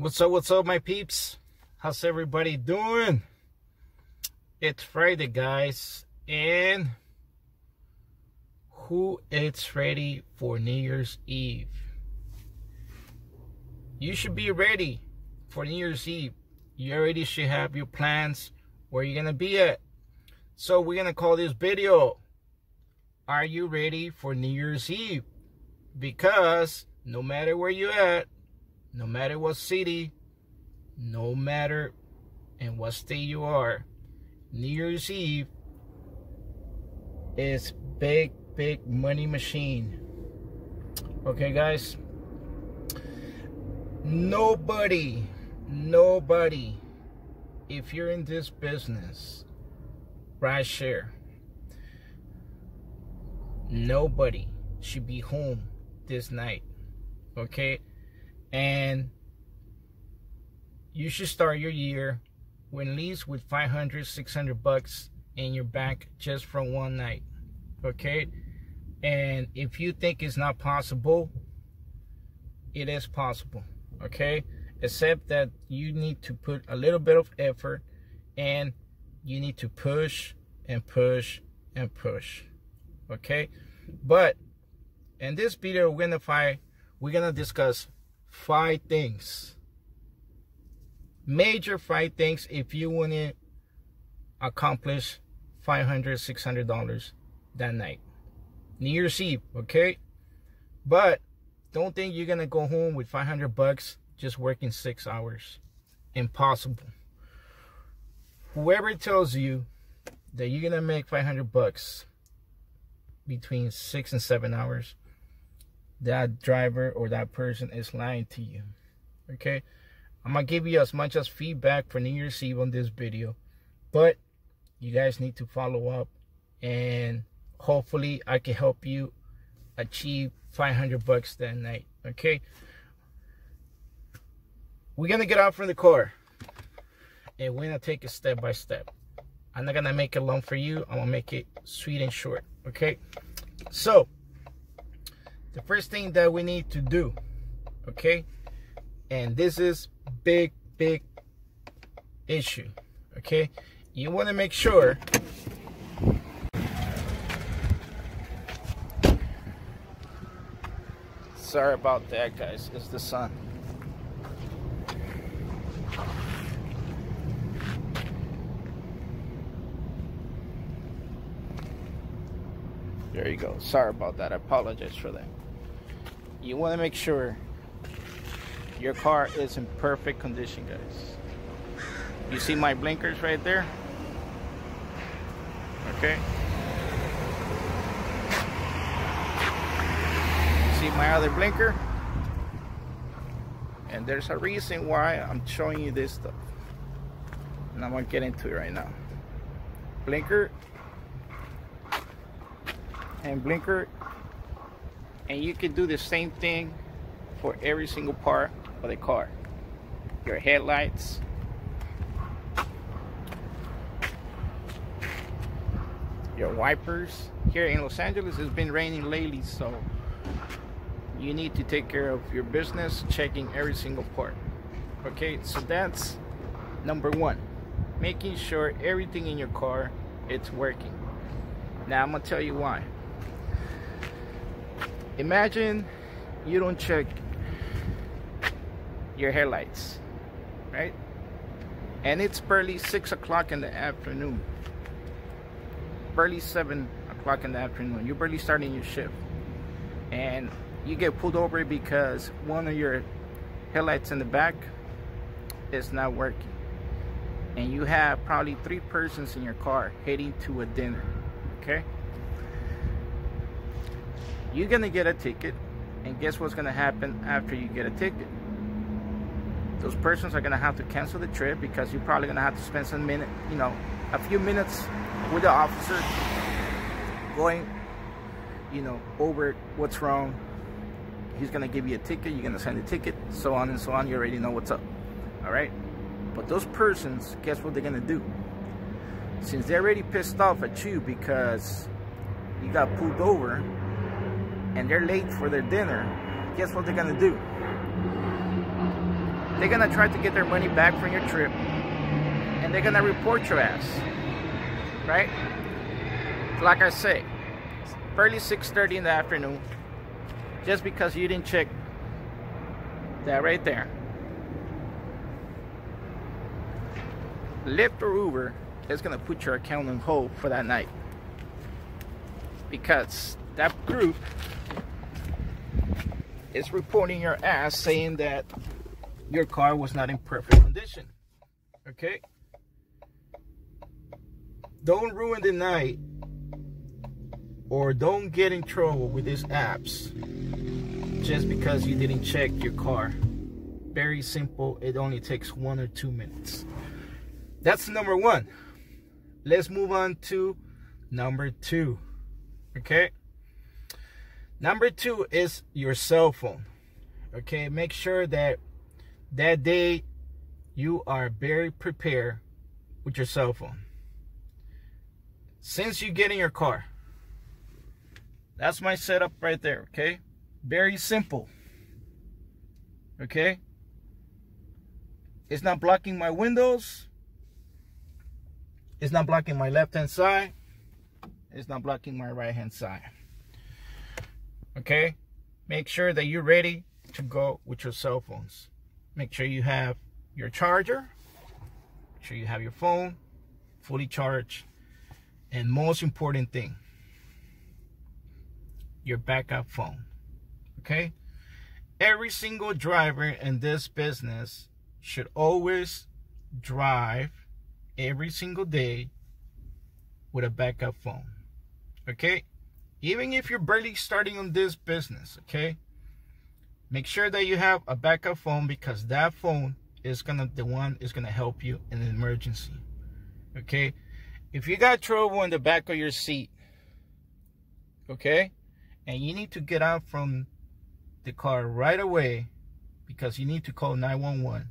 What's up, what's up, my peeps? How's everybody doing? It's Friday, guys, and who is ready for New Year's Eve? You should be ready for New Year's Eve. You already should have your plans where you're gonna be at. So we're gonna call this video Are you ready for New Year's Eve? Because no matter where you're at, no matter what city, no matter in what state you are, New Year's Eve is big, big money machine. Okay, guys? Nobody, nobody, if you're in this business, rideshare, nobody should be home this night. Okay? And you should start your year at least with 500 600 bucks in your bank just from one night okay? And if you think it's not possible it is possible okay? Except that you need to put a little bit of effort and you need to push and push and push okay? But in this video we're gonna find we're gonna discuss five things. Major five things if you want to accomplish 500 600 dollars that night. New year's eve okay? But don't think you're gonna go home with 500 bucks just working six hours. Impossible. Whoever tells you that you're gonna make 500 bucks between six and seven hours that driver or that person is lying to you. Okay? I'm going to give you as much as feedback for New Year's Eve on this video. But you guys need to follow up and hopefully I can help you achieve 500 bucks that night. Okay? We're going to get out from the car and we're going to take it step by step. I'm not going to make it long for you. I'm going to make it sweet and short. Okay? So, the first thing that we need to do okay? And this is big big issue okay? You want to make sure sorry about that guys. It's the sun. There you go. Sorry about that. I apologize for that you want to make sure your car is in perfect condition guys. You see my blinkers right there? Okay. See my other blinker? And there's a reason why I'm showing you this stuff. And I'm gonna get into it right now. Blinker. And blinker and you can do the same thing for every single part of the car. Your headlights. Your wipers. Here in Los Angeles it's been raining lately so you need to take care of your business checking every single part. Okay so that's number one. Making sure everything in your car it's working. Now I'm gonna tell you why imagine you don't check your headlights right? And it's barely six o'clock in the afternoon. Barely seven o'clock in the afternoon. You're barely starting your shift. And you get pulled over because one of your headlights in the back is not working. And you have probably three persons in your car heading to a dinner okay you're gonna get a ticket and guess what's gonna happen after you get a ticket? Those persons are gonna have to cancel the trip because you're probably gonna have to spend some minute you know a few minutes with the officer going you know over what's wrong. He's gonna give you a ticket you're gonna send a ticket so on and so on. You already know what's up all right? But those persons guess what they're gonna do? Since they're already pissed off at you because you got pulled over and they're late for their dinner, guess what they're gonna do? they're gonna try to get their money back from your trip and they're gonna report your ass right like I say early 6:30 in the afternoon just because you didn't check that right there Lyft or Uber is gonna put your account on hold for that night because that group is reporting your ass saying that your car was not in perfect condition. Okay? Don't ruin the night or don't get in trouble with these apps just because you didn't check your car. Very simple. It only takes one or two minutes. That's number one. Let's move on to number two. Okay? Number two is your cell phone. Okay? Make sure that that day you are very prepared with your cell phone. Since you get in your car, that's my setup right there, okay? Very simple. Okay? It's not blocking my windows. It's not blocking my left hand side. It's not blocking my right hand side. Okay? Make sure that you're ready to go with your cell phones. Make sure you have your charger. Make sure you have your phone fully charged. And most important thing, your backup phone. Okay? Every single driver in this business should always drive every single day with a backup phone. Okay? Even if you're barely starting on this business, okay? Make sure that you have a backup phone because that phone is gonna the one is gonna help you in an emergency. Okay? If you got trouble in the back of your seat, okay, and you need to get out from the car right away because you need to call 911.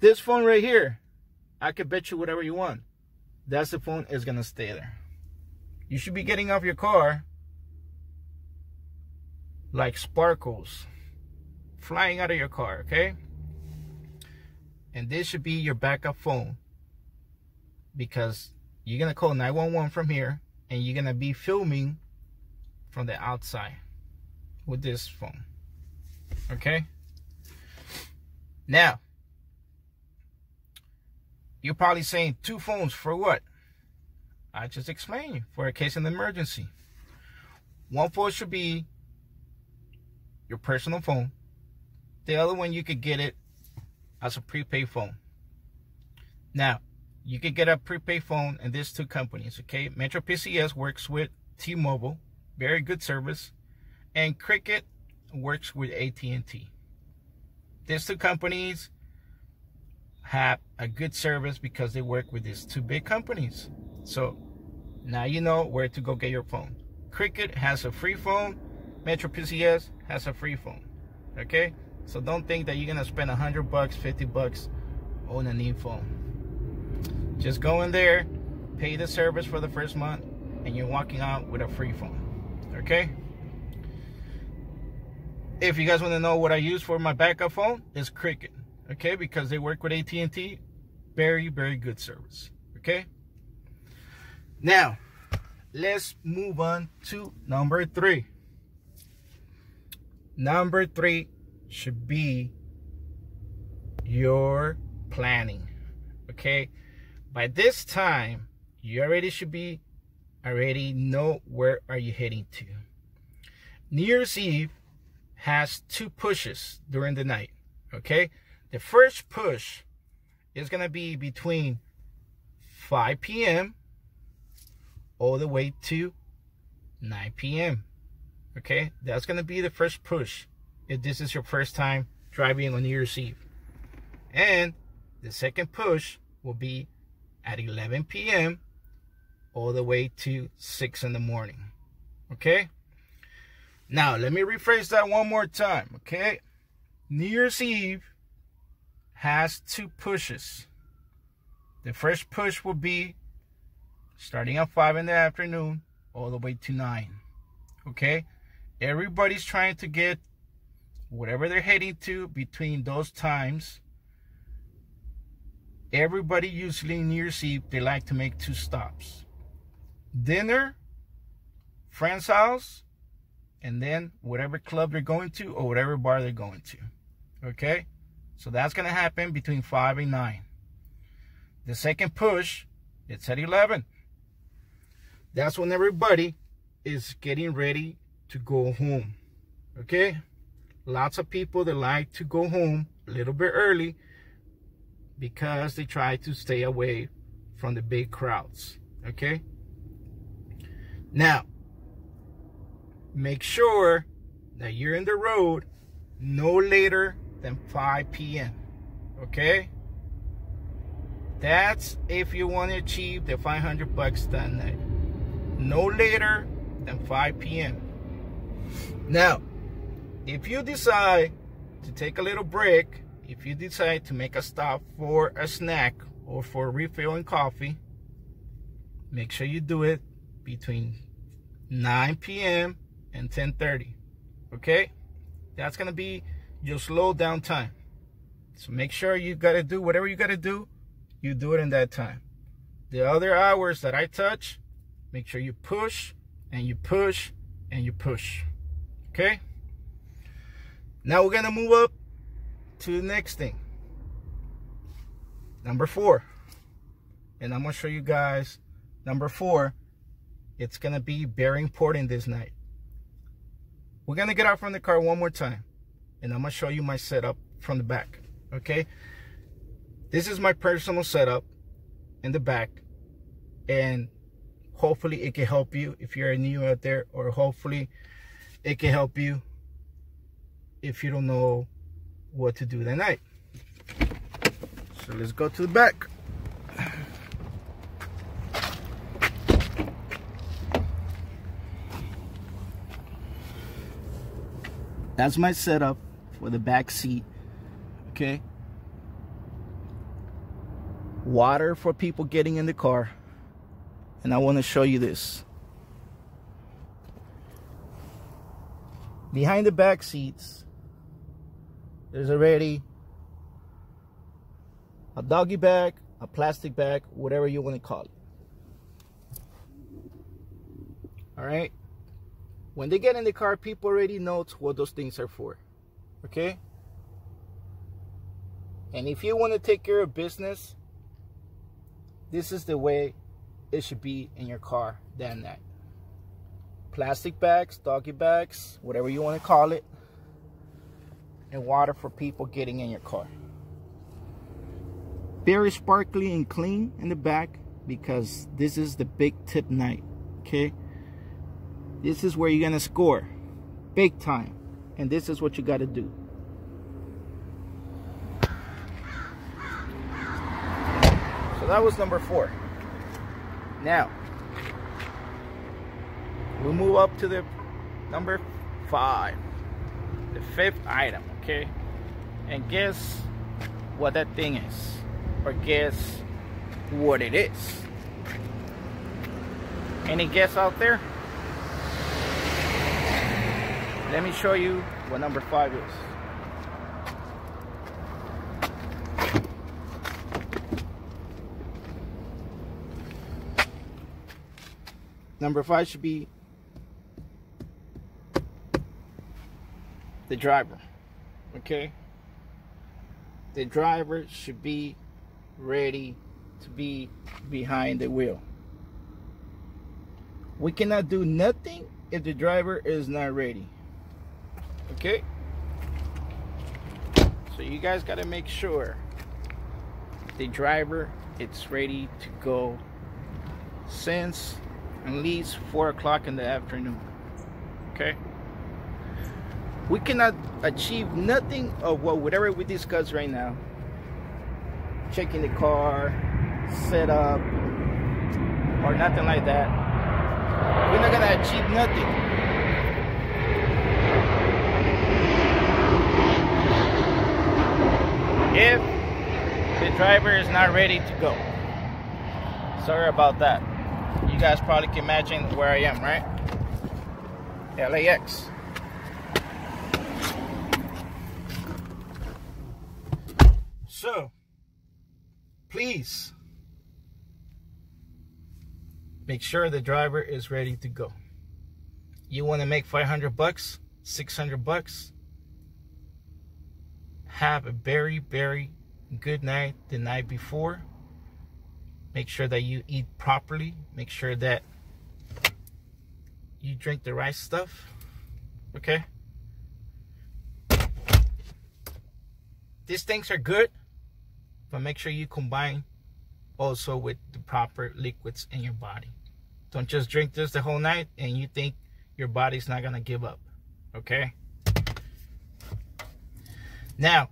This phone right here, I could bet you whatever you want. That's the phone is gonna stay there. You should be getting off your car like sparkles flying out of your car, okay? And this should be your backup phone because you're going to call 911 from here and you're going to be filming from the outside with this phone. Okay? Now, you're probably saying two phones for what? I just explained for a case of emergency. One phone should be your personal phone. The other one, you could get it as a prepaid phone. Now, you could get a prepaid phone in these two companies, okay? Metro PCS works with T-Mobile, very good service, and Cricket works with AT&T. These two companies have a good service because they work with these two big companies. So now you know where to go get your phone. Cricket has a free phone Metro PCS has a free phone. Okay? So don't think that you're gonna spend a hundred bucks, fifty bucks on a new phone. Just go in there, pay the service for the first month, and you're walking out with a free phone. Okay? If you guys want to know what I use for my backup phone, it's Cricket. Okay, because they work with AT&T, very very good service. Okay. Now, let's move on to number three. Number three should be your planning. Okay. By this time, you already should be already know where are you heading to. New Year's Eve has two pushes during the night. Okay. The first push is going to be between 5 p.m. all the way to 9 p.m. Okay, that's gonna be the first push if this is your first time driving on New Year's Eve. And the second push will be at 11 p.m. all the way to 6 in the morning. Okay? Now, let me rephrase that one more time. Okay? New Year's Eve has two pushes. The first push will be starting at 5 in the afternoon all the way to 9. Okay? Everybody's trying to get whatever they're heading to between those times, everybody usually New Year's Eve, they like to make two stops. Dinner, friend's house, and then whatever club they're going to or whatever bar they're going to. Okay? So that's going to happen between 5 and 9. The second push, it's at 11. That's when everybody is getting ready to go home. Okay? Lots of people that like to go home a little bit early because they try to stay away from the big crowds. Okay? Now, make sure that you're in the road no later than 5 p.m. Okay? That's if you want to achieve the 500 bucks that night. No later than 5 p.m. Now, if you decide to take a little break, if you decide to make a stop for a snack or for refilling coffee, make sure you do it between 9 p.m. and 10:30. Okay? That's going to be your slow down time. So make sure you got to do whatever you got to do, you do it in that time. The other hours that I touch, make sure you push and you push and you push. Okay? Now we're going to move up to the next thing. Number four. And I'm going to show you guys number four. It's going to be very important this night. We're going to get out from the car one more time. And I'm going to show you my setup from the back. Okay? This is my personal setup in the back. And hopefully it can help you if you're new out there. Or hopefully it can help you if you don't know what to do that night. So let's go to the back. That's my setup for the back seat. Okay. Water for people getting in the car. And I want to show you this. Behind the back seats, there's already a doggy bag, a plastic bag, whatever you want to call it. All right. When they get in the car, people already know what those things are for. Okay. And if you want to take care of business, this is the way it should be in your car than that night. Plastic bags, doggy bags, whatever you want to call it and water for people getting in your car. Very sparkly and clean in the back because this is the big tip night, okay? This is where you're gonna score, big time. And this is what you gotta do. So that was number four. Now, we move up to the number five, the fifth item okay? And guess what that thing is? Or guess what it is? Any guess out there? Let me show you what number five is. Number five should be the driver okay? The driver should be ready to be behind the wheel. We cannot do nothing if the driver is not ready okay? So you guys got to make sure the driver it's ready to go since at least four o'clock in the afternoon okay? We cannot achieve nothing of what whatever we discuss right now. Checking the car setup or nothing like that. We're not gonna achieve nothing. If the driver is not ready to go. Sorry about that you guys probably can imagine where I am, right? LAX. So, please make sure the driver is ready to go. You want to make 500 bucks, 600 bucks. Have a very, very good night the night before. Make sure that you eat properly. Make sure that you drink the right stuff. Okay? These things are good, but make sure you combine also with the proper liquids in your body. Don't just drink this the whole night and you think your body's not to give up. Okay? Now,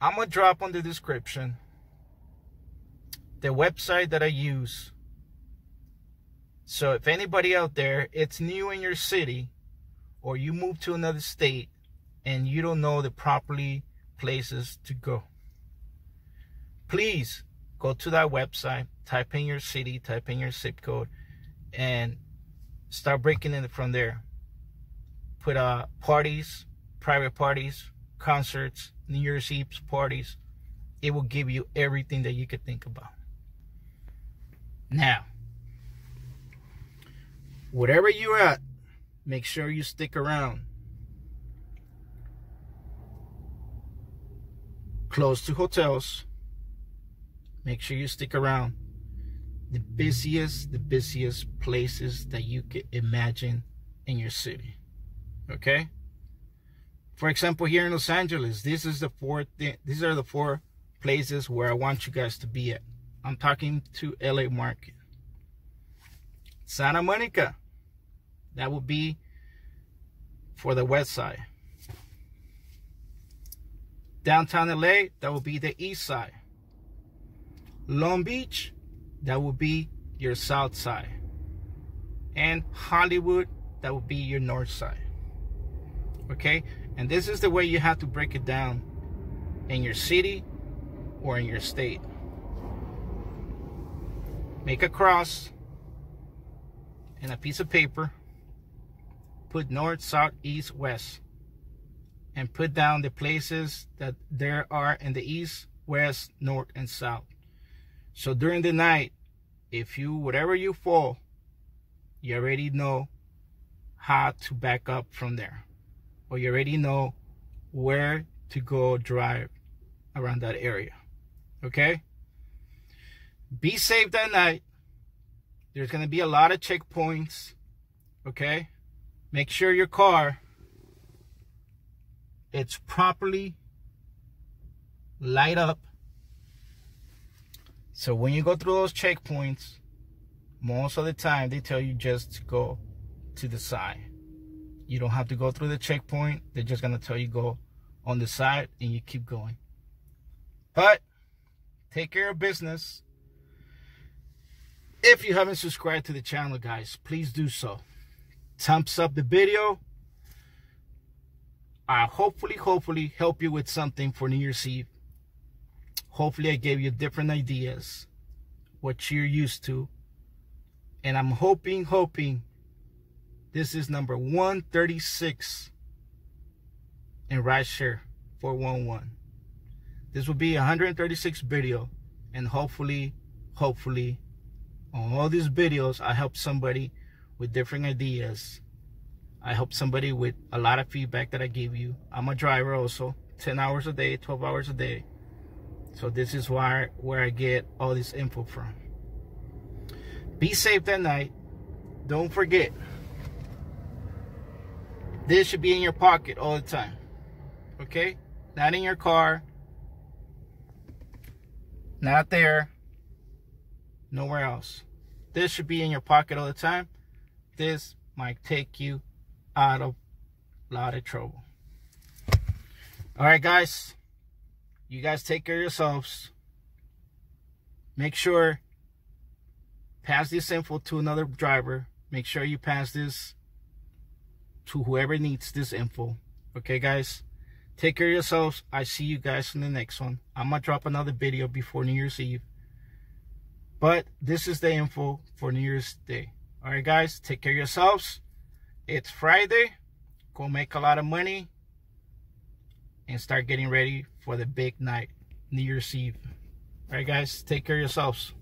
I'm to drop on the description the website that I use. So if anybody out there, it's new in your city or you move to another state and you don't know the properly places to go. Please go to that website, type in your city, type in your zip code, and start breaking it from there. Put uh, parties, private parties, concerts, New Year's Eve parties. It will give you everything that you could think about. Now, whatever you're at, make sure you stick around. Close to hotels. Make sure you stick around. The busiest, the busiest places that you could imagine in your city. Okay? For example, here in Los Angeles, this is the four th these are the four places where I want you guys to be at. I'm talking to LA market. Santa Monica, that would be for the west side. Downtown LA, that would be the east side. Long Beach, that would be your south side. And Hollywood, that would be your north side. Okay? And this is the way you have to break it down in your city or in your state. Make a cross and a piece of paper. Put north, south, east, west. And put down the places that there are in the east, west, north, and south. So during the night, if you, whatever you fall, you already know how to back up from there or you already know where to go drive around that area. Okay? Be safe that night. There's going to be a lot of checkpoints. Okay? Make sure your car it's properly light up. So when you go through those checkpoints, most of the time they tell you just go to the side. You don't have to go through the checkpoint. They're just going to tell you go on the side and you keep going. But take care of business. If you haven't subscribed to the channel, guys, please do so. Thumbs up the video. I hopefully, hopefully help you with something for New Year's Eve. Hopefully I gave you different ideas, what you're used to. And I'm hoping, hoping this is number 136 in rideshare 411. This will be 136 video and hopefully, hopefully on all these videos, I help somebody with different ideas. I help somebody with a lot of feedback that I give you. I'm a driver also, 10 hours a day, 12 hours a day. So this is why where I get all this info from. Be safe that night. Don't forget, this should be in your pocket all the time. Okay? Not in your car. Not there. Nowhere else. This should be in your pocket all the time. This might take you out of a lot of trouble. Alright guys. You guys take care of yourselves. Make sure pass this info to another driver. Make sure you pass this to whoever needs this info. Okay, guys? Take care of yourselves. I see you guys in the next one. I'm going to drop another video before New Year's Eve. But this is the info for New Year's Day. All right, guys? Take care of yourselves. It's Friday. Go make a lot of money. and start getting ready for the big night, New Year's Eve. All right, guys, take care of yourselves.